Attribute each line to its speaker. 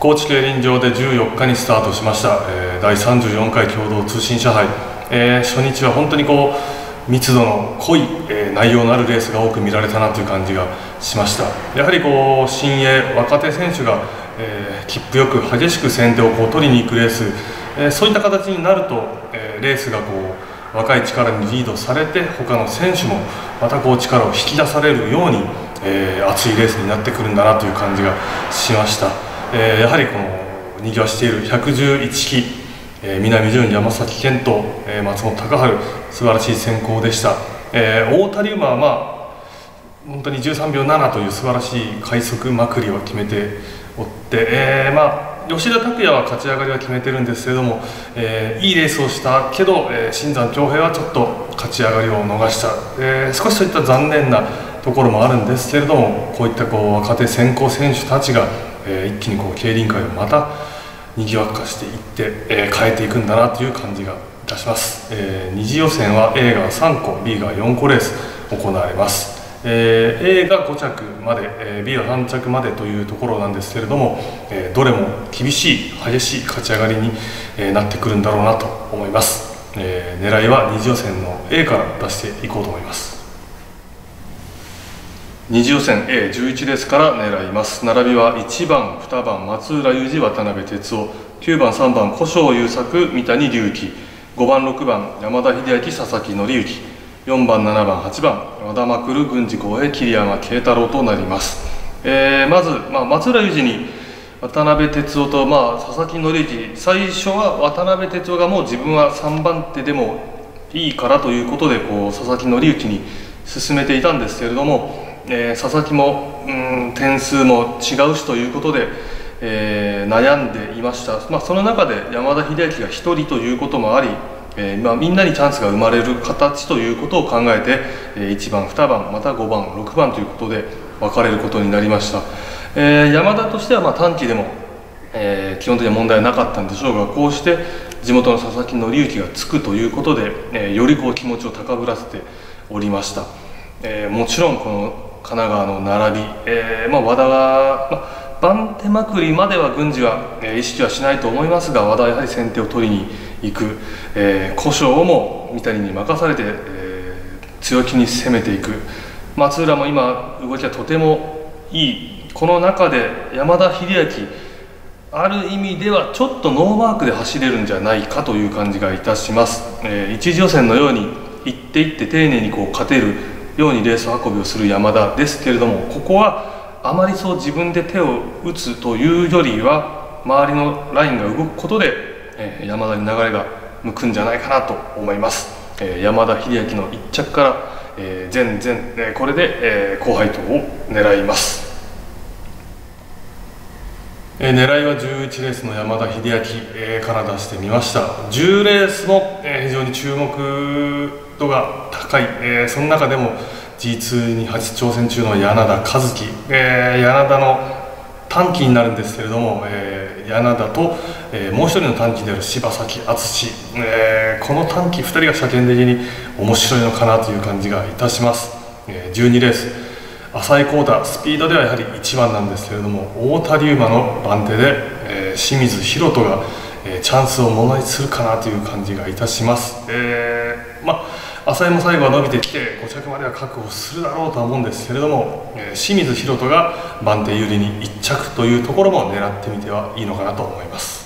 Speaker 1: 高知競輪場で14日にスタートしました、えー、第34回共同通信社杯、えー、初日は本当にこう密度の濃い、えー、内容のあるレースが多く見られたなという感じがしました。やはりこう新鋭若手選手が、えー、切符よく激しく先手をこう取りに行くレース、えー、そういった形になると、えー、レースがこう若い力にリードされて他の選手もまたこう力を引き出されるように、えー、熱いレースになってくるんだなという感じがしました、えー、やはりこのにぎわしている111期、えー、南潤山崎賢人、えー、松本隆治素晴らしい選考でした、えー、大谷馬はまあ本当に13秒7という素晴らしい快速まくりを決めておって、えー、まあ吉田拓也は勝ち上がりは決めてるんですけれども、えー、いいレースをしたけど、えー、新山恭平はちょっと勝ち上がりを逃した、えー、少しそういった残念なところもあるんですけれどもこういったこう若手先行選手たちが、えー、一気にこう競輪界をまたにぎわかしていって、えー、変えていくんだなという感じがいたします、えー、二次予選は A が3個 B が4個レース行われます。えー、A が5着まで、えー、B が3着までというところなんですけれども、えー、どれも厳しい激しい勝ち上がりに、えー、なってくるんだろうなと思います、えー、狙いは二次予選の A から出していこうと思います。二次予選 A11 レースから狙います。並びは1番2番松浦裕二渡辺哲夫。9番3番古生優作三谷隆樹5番6番山田秀明佐々木紀之。4番7番8番和田まくる郡司公平桐山慶太郎となります、えー、まず、まあ、松浦裕二に渡辺哲夫と、まあ、佐々木紀之。最初は渡辺哲夫がもう自分は3番手でもいいからということでこう佐々木紀之に進めていたんですけれども、えー、佐々木もうん点数も違うしということで、えー、悩んでいました、まあ、その中で山田秀明が1人ということもありえーまあ、みんなにチャンスが生まれる形ということを考えて、えー、1番2番また5番6番ということで分かれることになりました、えー、山田としてはまあ短期でも、えー、基本的には問題はなかったんでしょうがこうして地元の佐々木紀之がつくということで、えー、よりこう気持ちを高ぶらせておりました、えー、もちろんこの神奈川の並び、えーまあ、和田が、まあ、番手まくりまでは郡司は、えー、意識はしないと思いますが和田はやはり先手を取りに行く、えー、故障も三谷に任されて、えー、強気に攻めていく。松浦も今動きはとてもいい。この中で山田秀明ある意味ではちょっとノーマークで走れるんじゃないかという感じがいたします、えー、一次予選のように行っていって丁寧にこう勝てるようにレース運びをする山田ですけれどもここはあまりそう自分で手を打つというよりは周りのラインが動くことでえ山田に流れが向くんじゃないかなと思います、え山田秀明の1着から、えー、全然、えこれで、え高配当を狙います。えー、狙いは11レースの山田秀明、えー、から出してみました。10レースも、えー、非常に注目度が高い、えー、その中でも G2 に初挑戦中の柳田和樹、えー、柳田の短期になるんですけれども、えー、柳田と、えー、もう一人の短期である柴崎敦、えー、この短期2人が車検的に面白いのかなという感じがいたします、えー、12レース。浅井浩太スピードではやはり1番なんですけれども太田龍馬の番手で、えー、清水宏斗が、えー、チャンスをものにするかなという感じがいたします、えー、まあ浅井も最後は伸びてきて5着までは確保するだろうとは思うんですけれども、えー、清水宏斗が番手有利に1着というところも狙ってみてはいいのかなと思います。